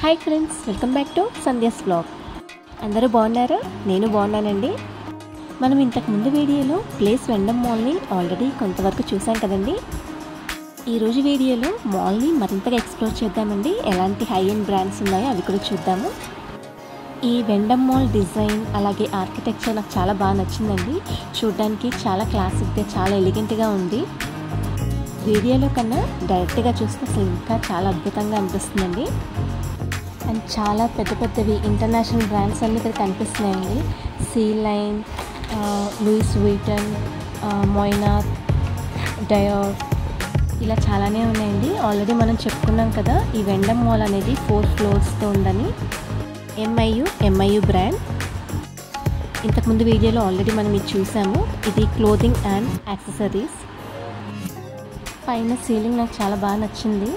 Hi friends welcome back to Sandhya's blog అందరూ బాగున్నారా? నేను బాగున్నానండి. మనం ఇంతకు ముందు వీడియోలో ప్లేస్ వెండం మాల్ని ఆల్రెడీ కొంతవరకు చూసాం కదండి. ఈరోజు వీడియోలో మాల్ని మరింతగా ఎక్స్ప్లోర్ చేద్దామండి. ఎలాంటి హై ఎండ్ బ్రాండ్స్ ఉన్నాయో అవి కూడా చూద్దాము. ఈ వెండం మాల్ డిజైన్ అలాగే ఆర్కిటెక్చర్ నాకు చాలా బాగా నచ్చిందండి. చూడడానికి చాలా క్లాసిక్గా చాలా ఎలిగెంట్గా ఉంది. వీడియోలో కన్నా డైరెక్ట్గా చూస్తే అసలు ఇంకా చాలా అద్భుతంగా అనిపిస్తుందండి. అండ్ చాలా పెద్ద పెద్దవి ఇంటర్నేషనల్ బ్రాండ్స్ అన్నీ ఇక్కడ కనిపిస్తున్నాయండి. Celine Louis Vuitton Moynat Dior ఇలా చాలానే ఉన్నాయండి. ఆల్రెడీ మనం చెప్పుకున్నాం కదా ఈ వెండమ్ మాల్ అనేది ఫోర్ ఫ్లోర్స్తో ఉందని. ఎంఐయు ఎంఐయు బ్రాండ్ ఇంతకుముందు వీడియోలో ఆల్రెడీ మనం ఇది చూసాము. ఇది క్లోదింగ్ అండ్ యాక్సెసరీస్ పైన సీలింగ్ నాకు చాలా బాగా నచ్చింది.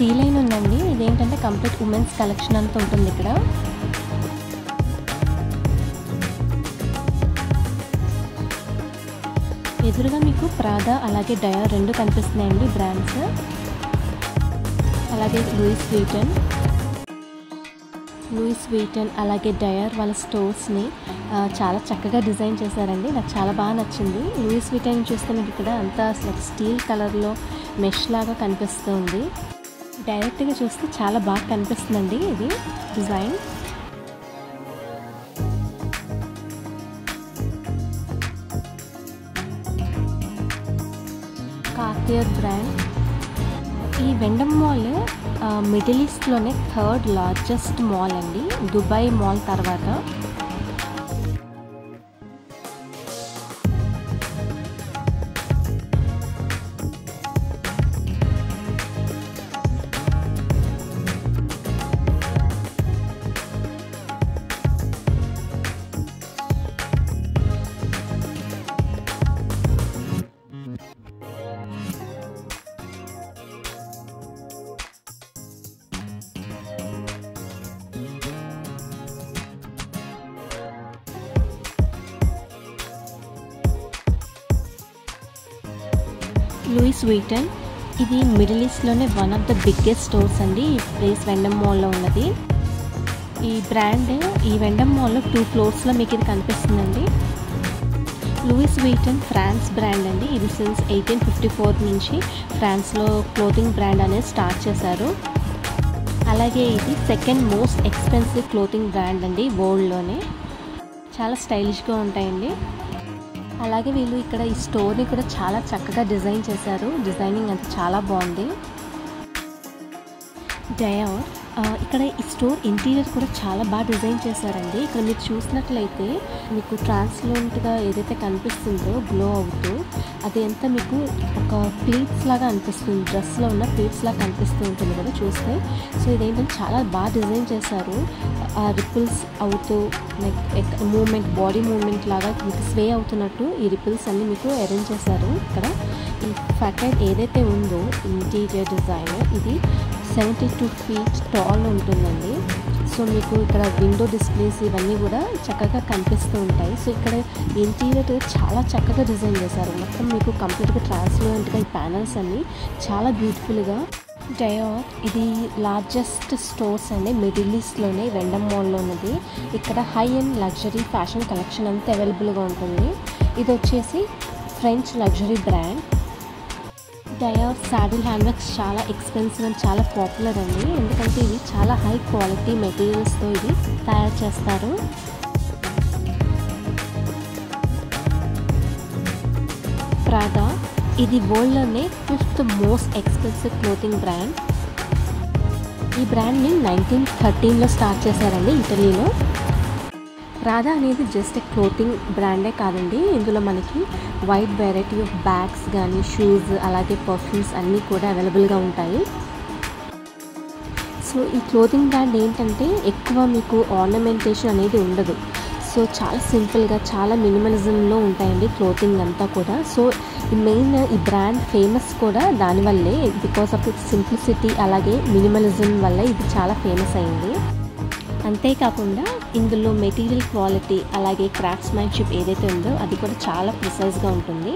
సీ లైన్ ఉందండి. ఇదేంటంటే కంప్లీట్ ఉమెన్స్ కలెక్షన్ అంతా ఉంటుంది ఇక్కడ. ఎదురుగా మీకు ప్రాదా అలాగే డయా రెండు కనిపిస్తున్నాయండి బ్రాండ్స్ అలాగే లూయిస్ వీటన్ లూయిస్ వీటన్ అలాగే డయర్ వాళ్ళ స్టోర్స్ని చాలా చక్కగా డిజైన్ చేశారండి. నాకు చాలా బాగా నచ్చింది. లూయిస్ వీటన్ చూస్తే మీకు ఇక్కడ అంతా అసలు స్టీల్ కలర్లో మెష్ లాగా కనిపిస్తుంది. డైరెక్ట్గా చూస్తే చాలా బాగా కనిపిస్తుందండి ఇది డిజైన్. Cartier brand. ఈ వెండం మాల్ మిడిల్ ఈస్ట్లోనే థర్డ్ లార్జెస్ట్ మాల్ అండి. దుబాయ్ మాల్ తర్వాత. లూయిస్ వీటన్ ఇది middle ఈస్ట్లోనే one of the biggest stores అండి. ఈ ప్లేస్ వెండం మాల్లో ఉన్నది. ఈ బ్రాండ్ ఈ వెండం మాల్లో టూ ఫ్లోర్స్లో మీకు ఇది కనిపిస్తుందండి. లూయిస్ వీటన్ ఫ్రాన్స్ బ్రాండ్ అండి. ఇది సిన్స్ ఎయిటీన్ ఫిఫ్టీ ఫోర్ నుంచి ఫ్రాన్స్లో క్లోతింగ్ బ్రాండ్ అనేది స్టార్ట్ చేశారు. అలాగే ఇది second most expensive clothing brand అండి వరల్డ్లోనే చాలా స్టైలిష్గా ఉంటాయండి. అలాగే వీళ్ళు ఇక్కడ ఈ స్టోర్ని కూడా చాలా చక్కగా డిజైన్ చేశారు. డిజైనింగ్ అంతా చాలా బాగుంది. డయా ఇక్కడ ఈ స్టోర్ ఇంటీరియర్ కూడా చాలా బాగా డిజైన్ చేశారండి. ఇక్కడ మీరు చూసినట్లయితే మీకు ట్రాన్స్లూంట్గా ఏదైతే కనిపిస్తుందో గ్లో అవుతూ అది ఎంత మీకు ఒక ప్లీట్స్ లాగా అనిపిస్తుంది. డ్రెస్లో ఉన్న ప్లీట్స్ లాగా కనిపిస్తూ ఉంటుంది కదా చూస్తే. సో ఇదేంటంటే చాలా బాగా డిజైన్ చేశారు. ఆ రిపుల్స్ అవుతూ లైక్ మూమెంట్ బాడీ మూమెంట్ లాగా మీకు స్వే అవుతున్నట్టు ఈ రిపుల్స్ అన్నీ మీకు అరేంజ్ చేశారు. ఇక్కడ ఈ ఫ్యాక్టర్ ఏదైతే ఉందో ఇంటీరియర్ డిజైన్ ఇది సెవెంటీ టూ ఫీట్ టాల్ ఉంటుందండి. సో మీకు ఇక్కడ విండో డిస్ప్లేస్ ఇవన్నీ కూడా చక్కగా కనిపిస్తూ ఉంటాయి. సో ఇక్కడ ఇంటీరియర్ చాలా చక్కగా డిజైన్ చేశారు. మొత్తం మీకు కంప్లీట్గా ట్రాన్స్పరెంట్గా ఈ ప్యానల్స్ అన్నీ చాలా బ్యూటిఫుల్గా డయోర్ ఇది లార్జెస్ట్ స్టోర్స్ అండి. మిడిల్ ఈస్ట్లోనే వెండం మాల్లో ఉన్నది ఇక్కడ high and luxury fashion collection అంతా అవైలబుల్గా ఉంటుంది. ఇది వచ్చేసి French luxury brand Dior saddle hand bags చాలా ఎక్స్పెన్సివ్ అండ్ చాలా పాపులర్ అండి. ఎందుకంటే ఇవి చాలా హై క్వాలిటీ మెటీరియల్స్తో ఇది తయారు చేస్తారు. ప్రాదా ఇది వరల్డ్లోనే fifth most expensive clothing brand. ఈ బ్రాండ్ని నైన్టీన్ థర్టీన్లో స్టార్ట్ చేశారండి ఇటలీలో. రాధా అనేది జస్ట్ క్లోతింగ్ బ్రాండే కాదండి. ఇందులో మనకి వైడ్ వెరైటీ ఆఫ్ బ్యాగ్స్ కానీ షూస్ అలాగే పర్ఫ్యూమ్స్ అన్నీ కూడా అవైలబుల్గా ఉంటాయి. సో ఈ క్లోతింగ్ బ్రాండ్ ఏంటంటే ఎక్కువ మీకు ఆర్నమెంటేషన్ అనేది ఉండదు. సో చాలా సింపుల్గా చాలా మినిమలిజంలో ఉంటాయండి క్లోతింగ్ అంతా కూడా. సో ఈ మెయిన్ ఈ బ్రాండ్ ఫేమస్ కూడా దానివల్లే బికాస్ ఆఫ్ ఇట్స్ సింప్లిసిటీ అలాగే మినిమలిజం వల్ల ఇది చాలా ఫేమస్ అయింది. అంతేకాకుండా ఇందులో మెటీరియల్ క్వాలిటీ అలాగే క్రాఫ్ట్స్మెన్షిప్ ఏదైతే ఉందో అది కూడా చాలా ప్రిసైజ్గా ఉంటుంది.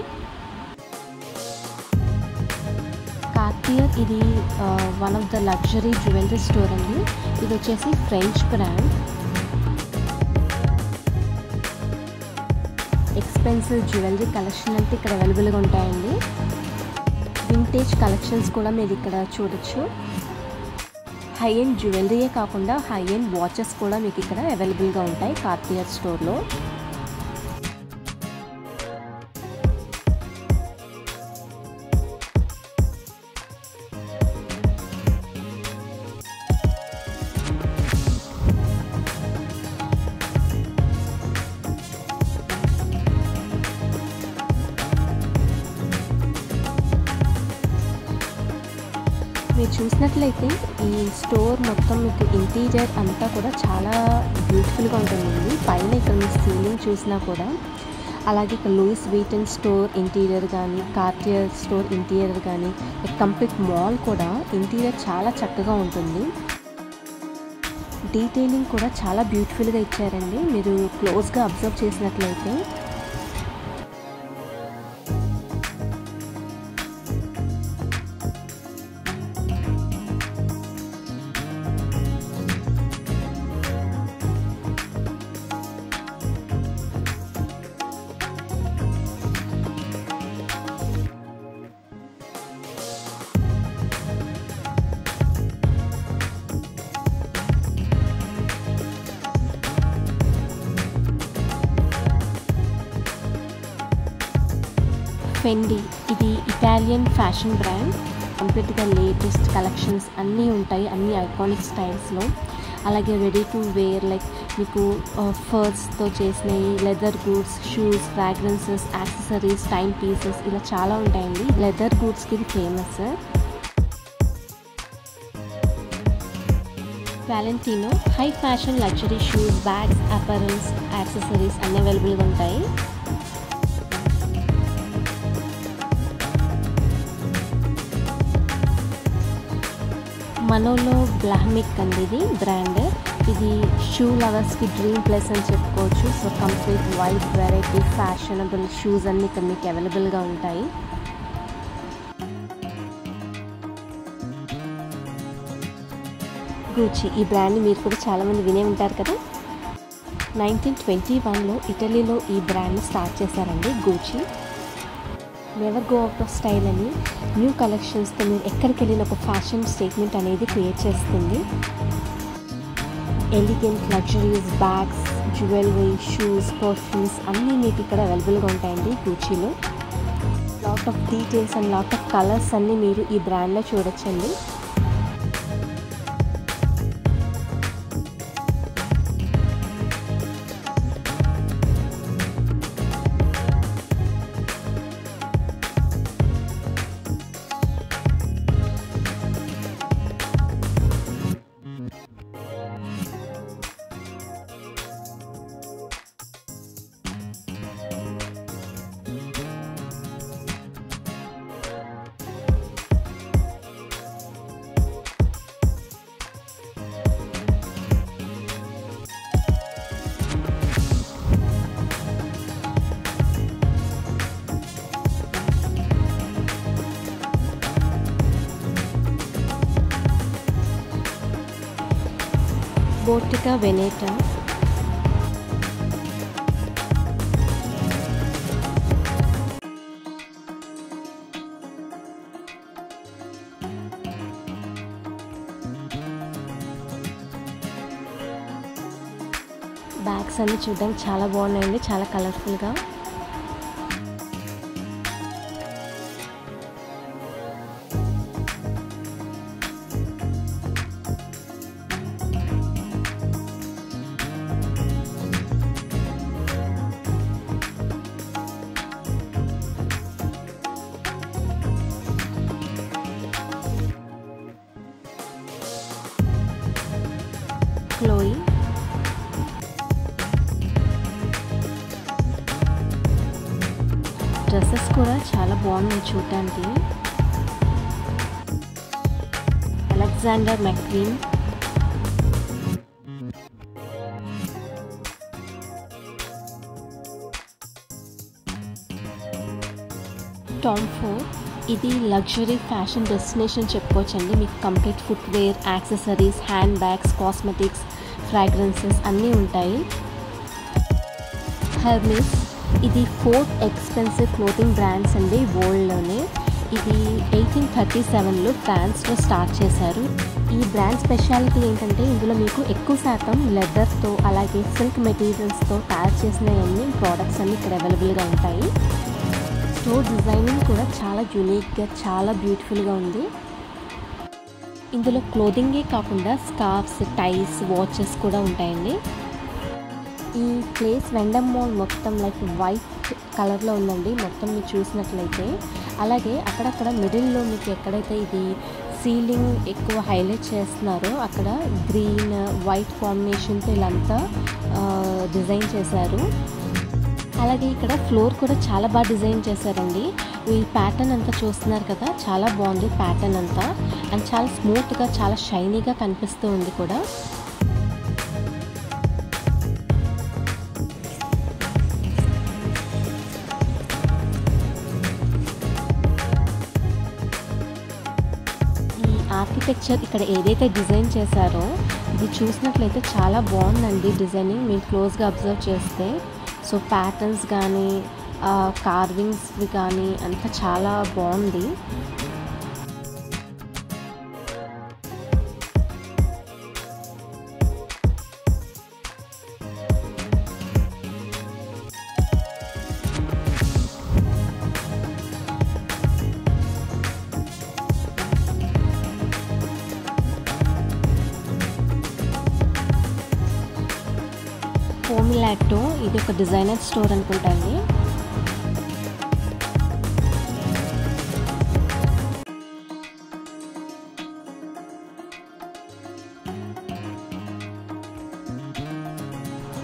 కార్తియర్ ఇది one of the luxury jewellery store అండి. ఇది వచ్చేసి French brand expensive jewellery collection అంతా ఇక్కడ అవైలబుల్గా ఉంటాయండి. వింటేజ్ కలెక్షన్స్ కూడా మీరు ఇక్కడ చూడొచ్చు. హై ఎండ్ జ్యువెలరీయే కాకుండా హై ఎండ్ వాచెస్ కూడా మీకు ఇక్కడ అవైలబుల్గా ఉంటాయి కార్తియర్ స్టోర్లో చూసినట్లయితే ఈ స్టోర్ మొత్తం మీకు ఇంటీరియర్ అంతా కూడా చాలా బ్యూటిఫుల్గా ఉంటుందండి. పైన ఇక్కడ మీ సీలింగ్ చూసినా కూడా అలాగే ఇక్కడ లూయిస్ వీటన్ స్టోర్ ఇంటీరియర్ కానీ కార్టియర్ స్టోర్ ఇంటీరియర్ కానీ కంప్లీట్ మాల్ కూడా ఇంటీరియర్ చాలా చక్కగా ఉంటుంది. డీటెయిలింగ్ కూడా చాలా బ్యూటిఫుల్గా ఇచ్చారండి. మీరు క్లోజ్గా అబ్జర్వ్ చేసినట్లయితే ఫెండి ఇది ఇటాలియన్ ఫ్యాషన్ బ్రాండ్ కంప్లీట్గా లేటెస్ట్ కలెక్షన్స్ అన్నీ ఉంటాయి అన్ని ఐకానిక్ స్టైల్స్లో అలాగే రెడీ టు వేర్ లైక్ మీకు ఫర్స్తో చేసినవి leather goods shoes fragrances accessories time pieces ఇలా చాలా ఉంటాయండి. లెదర్ గూడ్స్కి ఇది famous Valentino high fashion luxury shoes bags apparels accessories అన్నీ అవైలబుల్గా ఉంటాయి. మనోలో బ్లాహ్మిక్ అండి ఇది బ్రాండ్. ఇది షూ లవర్స్కి డ్రీమ్ ప్లేస్ అని చెప్పుకోవచ్చు. So complete wide variety fashionable shoes అన్నీ ఇక్కడ మీకు అవైలబుల్గా ఉంటాయి. గూచి ఈ బ్రాండ్ మీరు కూడా చాలామంది వినే ఉంటారు కదా? నైన్టీన్ ట్వంటీ వన్లో ఇటలీలో ఈ బ్రాండ్ని స్టార్ట్ చేశారండి Gucci never go out of style అని న్యూ కలెక్షన్స్తో మీరు ఎక్కడికి వెళ్ళిన ఒక ఫ్యాషన్ స్టేట్మెంట్ అనేది క్రియేట్ చేస్తుంది. Elegant luxuries bags jewellery shoes perfumes అన్నీ మీకు ఇక్కడ అవైలబుల్గా ఉంటాయండి గూచీలో lot of details and lot of colours అన్నీ మీరు ఈ బ్రాండ్లో చూడొచ్చండి. బోర్టికా వెనేటా బ్యాగ్స్ అన్ని చూడడానికి చాలా బాగున్నాయండి చాలా కలర్ఫుల్గా చాలా బాగుంది చూడటానికి అలెగ్జాండర్ మెక్వీన్ టామ్ ఫోర్ ఇది లగ్జరీ ఫ్యాషన్ డెస్టినేషన్ చెప్పుకోవచ్చండి. మీకు complete footwear accessories hand bags cosmetics fragrances అన్నీ ఉంటాయి. హెర్మిస్ ఇది ఫోర్త్ ఎక్స్పెన్సివ్ క్లోతింగ్ బ్రాండ్స్ అండి వరల్డ్లోనే. ఇది ఎయిటీన్ థర్టీ సెవెన్లో ఫ్రాన్స్లో స్టార్ట్ చేశారు. ఈ బ్రాండ్ స్పెషాలిటీ ఏంటంటే ఇందులో మీకు ఎక్కువ శాతం లెదర్తో అలాగే సిల్క్ మెటీరియల్స్తో తయారు చేసిన అన్ని ప్రోడక్ట్స్ అన్ని ఇక్కడ అవైలబుల్గా ఉంటాయి. స్టోర్ డిజైనింగ్ కూడా చాలా యూనిక్గా చాలా బ్యూటిఫుల్గా ఉంది. ఇందులో క్లోదింగే కాకుండా స్కార్ఫ్స్ టైస్ వాచెస్ కూడా ఉంటాయండి. ఈ ప్లేస్ వెండమ్ మోల్ మొత్తం లైక్ వైట్ కలర్లో ఉందండి. మొత్తం మీరు చూసినట్లయితే. అలాగే అక్కడక్కడ మిడిల్లో మీకు ఎక్కడైతే ఇది సీలింగ్ ఎక్కువ హైలైట్ చేస్తున్నారో అక్కడ గ్రీన్ వైట్ కాంబినేషన్తో ఇలాంతా డిజైన్ చేశారు. అలాగే ఇక్కడ ఫ్లోర్ కూడా చాలా బాగా డిజైన్ చేశారండి. ఈ ప్యాటర్న్ అంతా చూస్తున్నారు కదా చాలా బాగుంది ప్యాటర్న్ అంతా. అండ్ చాలా స్మూత్గా చాలా షైనీగా కనిపిస్తూ ఉంది కూడా. ఆర్కిటెక్చర్ ఇక్కడ ఏదైతే డిజైన్ చేశారో ఇది చూసినట్లయితే చాలా బాగుందండి డిజైనింగ్ మీరు క్లోజ్గా అబ్జర్వ్ చేస్తే సో ప్యాటర్న్స్ కానీ కార్వింగ్స్వి కానీ అంతా చాలా బాగుంది. ఒక designer store అనుకుంటాండి.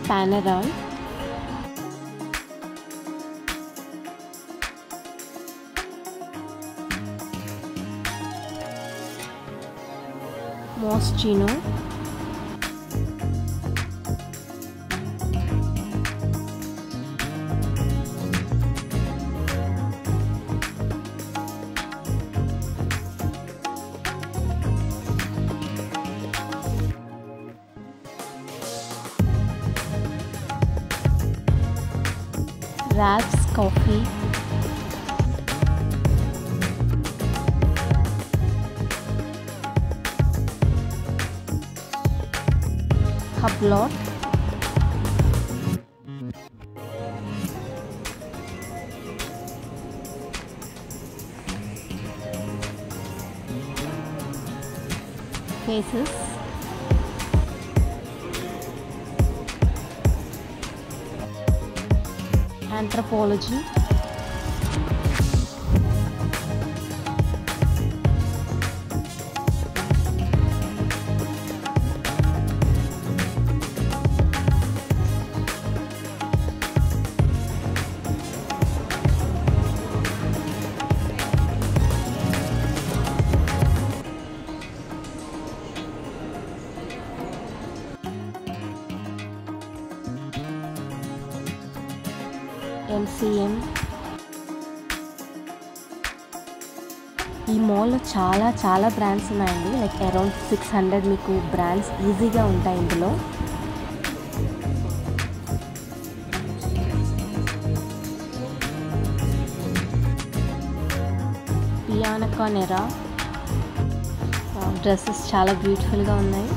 Panerai Moschino Ralph's Coffee. Hublot. Faces. Anthropology MCM ఈ మాల్లో చాలా చాలా బ్రాండ్స్ ఉన్నాయండి. లైక్ అరౌండ్ సిక్స్ హండ్రెడ్ మీకు బ్రాండ్స్ ఈజీగా ఉంటాయి ఇందులో. పియానకా నెరా డ్రెస్సెస్ చాలా బ్యూటిఫుల్గా ఉన్నాయి.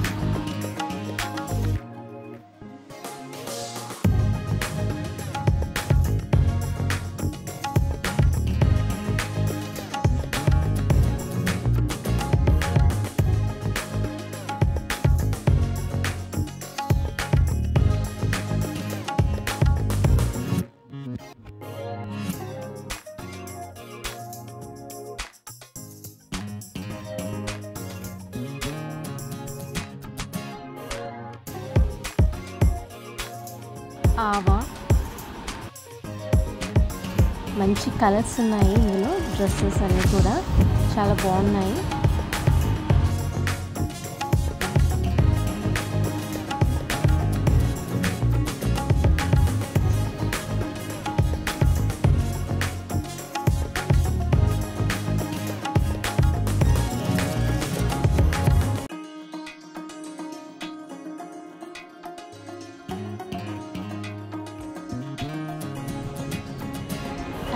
మంచి కలర్స్ ఉన్నాయి ఇందులో. డ్రెస్సెస్ అన్నీ కూడా చాలా బాగున్నాయి.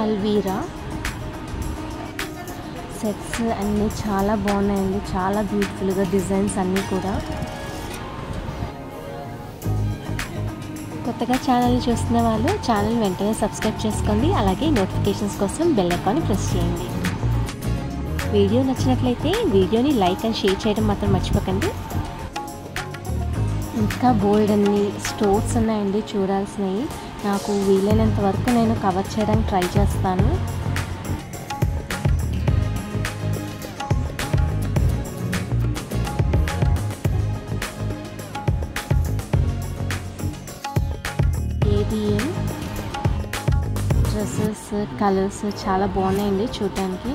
అల్వీరా. సెట్స్ అన్నీ చాలా బాగున్నాయండి. చాలా బ్యూటిఫుల్గా డిజైన్స్ అన్నీ కూడా. కొత్తగా ఛానల్ చూస్తున్న వాళ్ళు ఛానల్ వెంటనే సబ్స్క్రైబ్ చేసుకోండి. అలాగే నోటిఫికేషన్స్ కోసం బెల్ ఐకాన్ని ప్రెస్ చేయండి. వీడియో నచ్చినట్లయితే వీడియోని లైక్ అండ్ షేర్ చేయడం మాత్రం మర్చిపోకండి. ఇంకా బోల్డ్ అన్ని స్టోర్స్ ఉన్నాయండి. చూడాల్సినవి. నాకు వీలైనంత వరకు నేను కవర్ చేయడానికి ట్రై చేస్తాను. ఏబిఎం డ్రెస్సెస్ కలర్స్ చాలా బాగున్నాయండి చూడటానికి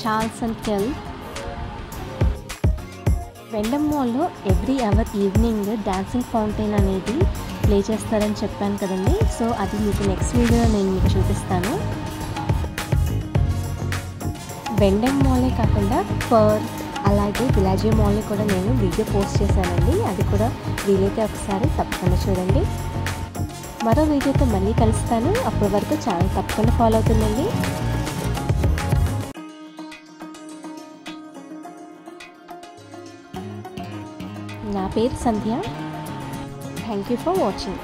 చార్ల్స్ అండ్ కెల్ వెండం మాల్లో every hour evening dancing fountain అనేది ప్లే చేస్తారని చెప్పాను కదండి. సో అది మీకు నెక్స్ట్ వీడియోలో నేను మీకు చూపిస్తాను. వెండం మాలే కాకుండా పర్ అలాగే విలాజీ మాల్ని కూడా నేను వీడియో పోస్ట్ చేశానండి. అది కూడా వీలైతే ఒకసారి తప్పకుండా చూడండి. మరో వీడియోతో మళ్ళీ కలుస్తాను. అప్పటి వరకు ఛానల్ తప్పకుండా ఫాలో అవుతుందండి Veda Sandhya. Thank you for watching